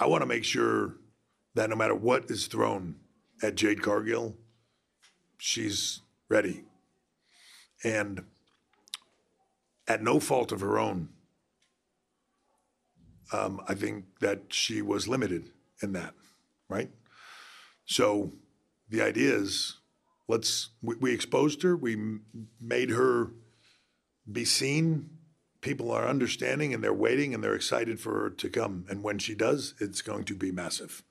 I want to make sure that no matter what is thrown at Jade Cargill, she's ready. And at no fault of her own, um, I think that she was limited in that, right? So the idea is, let's, we, we exposed her, we made her be seen. People are understanding and they're waiting and they're excited for her to come. And when she does, it's going to be massive.